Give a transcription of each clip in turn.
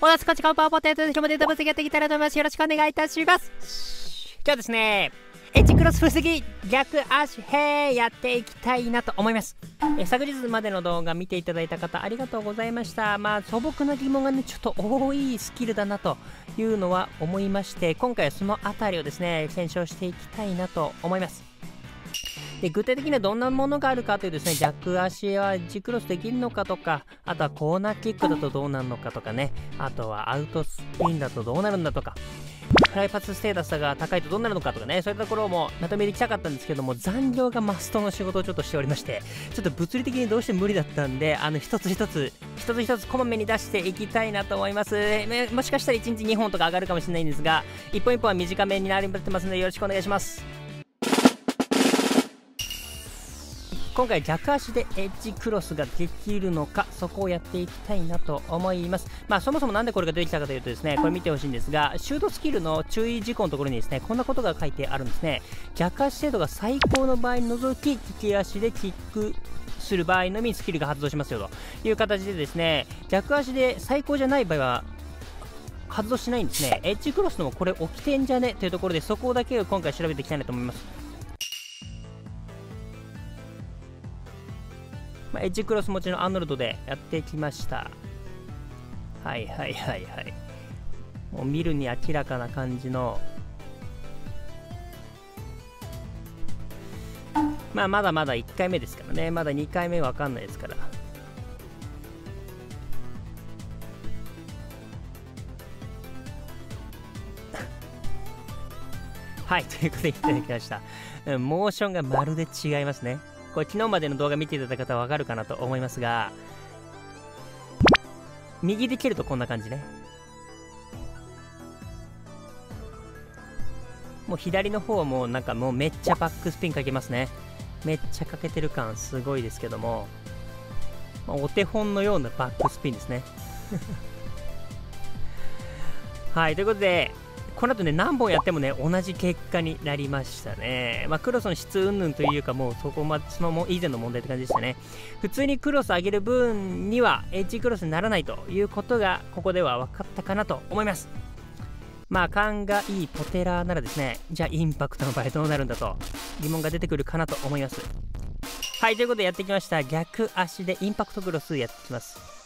おなすこちカンパーポテトで広めで分析やっていきたいと思います。よろしくお願いいたします。今日はですね、エッジクロス不思議逆足へやっていきたいなと思います。え昨日までの動画見ていただいた方ありがとうございました。まあ素朴な疑問がね、ちょっと多いスキルだなというのは思いまして、今回はそのあたりをですね、検証していきたいなと思います。で具体的にはどんなものがあるかというですね逆足はエッジクロスできるのかとかあとはコーナーキックだとどうなるのかとかね。あとはアウトスピンだとどうなるんだとか。フライパスステータスが高いとどうなるのかとかね。そういったところもまとめていきたかったんですけども残業がマストの仕事をちょっとしておりましてちょっと物理的にどうしても無理だったんであの一つ一つ一つ一つこまめに出していきたいなと思います。もしかしたら1日2本とか上がるかもしれないんですが一本一本は短めになりってますのでよろしくお願いします。今回逆足でエッジクロスができるのかそこをやっていきたいなと思います。まあそもそもなんでこれが出てきたかというとですねこれ見てほしいんですがシュートスキルの注意事項のところにですねこんなことが書いてあるんですね。逆足精度が最高の場合に除き利き足でキックする場合のみスキルが発動しますよという形でですね逆足で最高じゃない場合は発動しないんですね。エッジクロスのもこれ起きてんじゃね？というところでそこだけを今回調べていきたいなと思います。まあ、エッジクロス持ちのアーノルドでやってきました。はいはいはいはい。もう見るに明らかな感じの。まあまだまだ1回目ですからね。まだ2回目わかんないですから。はいということでいただきました。モーションがまるで違いますね。これ昨日までの動画見ていただいた方はわかるかなと思いますが右で蹴るとこんな感じね。もう左の方はもうなんかもうめっちゃバックスピンかけますね。めっちゃかけてる感すごいですけども、まあ、お手本のようなバックスピンですね。はいということでこの後ね、何本やってもね、同じ結果になりましたね。まあ、クロスの質云々というか、もうそこまで、そのも以前の問題って感じでしたね。普通にクロス上げる分には、エッジクロスにならないということが、ここでは分かったかなと思います。まあ、勘がいいポテラーならですね、じゃあインパクトの場合どうなるんだと疑問が出てくるかなと思います。はい、ということでやってきました。逆足でインパクトクロスやってきます。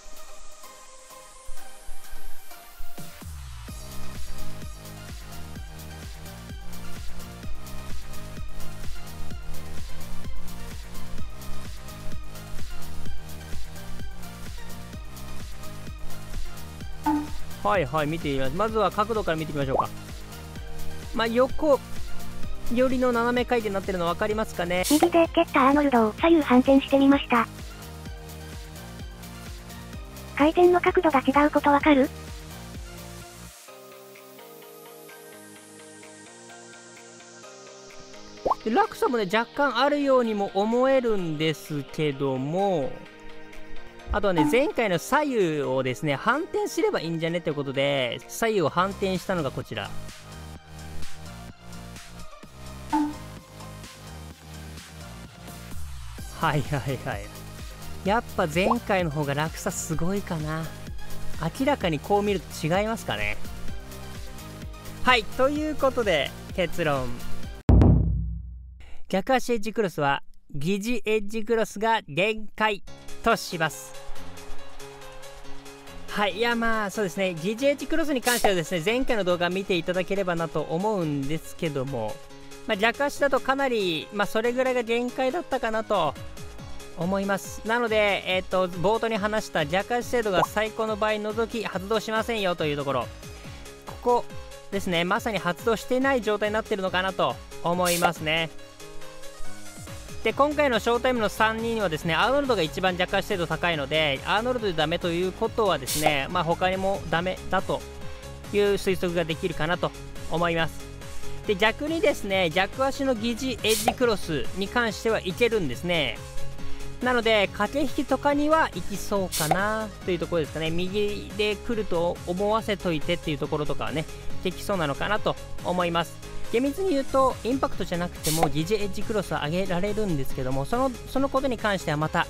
はいはい見てみます。まずは角度から見てみましょうか。まあ横寄りの斜め回転になってるの分かりますかね。右で蹴ったアーノルドを左右反転してみました。回転の角度が違うことわかる？落差もね若干あるようにも思えるんですけどもあとはね、前回の左右をですね、反転すればいいんじゃねということで、左右を反転したのがこちら。はいはいはい。やっぱ前回の方が落差すごいかな。明らかにこう見ると違いますかね。はい、ということで、結論。逆足エッジクロスは、疑似エッジクロスが限界とします。はいいやまあそうですね。疑似エッジクロスに関してはですね前回の動画見ていただければなと思うんですけども、まあ、逆足だとかなり、まあ、それぐらいが限界だったかなと思います。なので、え、ー、と冒頭に話した逆足精度が最高の場合除き発動しませんよというところ。ここですね。まさに発動していない状態になってるのかなと思いますね。で今回のショータイムの3人はですねアーノルドが一番若干精度高いのでアーノルドでダメということはですねまあ他にもダメだという推測ができるかなと思います。で逆にですね逆足の疑似エッジクロスに関してはいけるんですね。なので駆け引きとかにはいきそうかなというところですかね。右で来ると思わせといてっていうところとかはねできそうなのかなと思います。厳密に言うとインパクトじゃなくても疑似エッジクロスを上げられるんですけどもそのそのことに関してはまた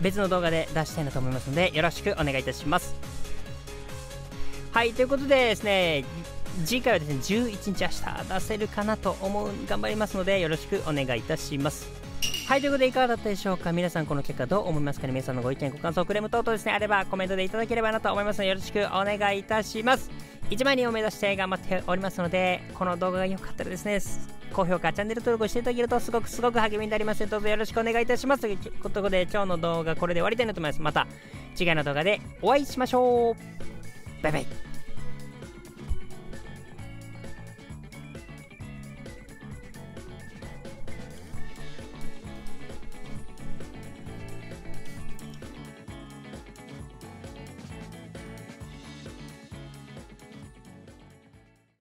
別の動画で出したいなと思いますのでよろしくお願いいたします。はいということでですね次回はですね11日明日出せるかなと思う頑張りますのでよろしくお願いいたします。はいということでいかがだったでしょうか？皆さんこの結果どう思いますかね？皆さんのご意見ご感想クレーム等々ですねあればコメントでいただければなと思いますのでよろしくお願いいたします。1万人を目指して頑張っておりますのでこの動画が良かったらですね高評価チャンネル登録していただけるとすごくすごく励みになります。のでどうぞよろしくお願いいたしますということで今日の動画これで終わりたいなと思います。また次回の動画でお会いしましょう。バイバイ。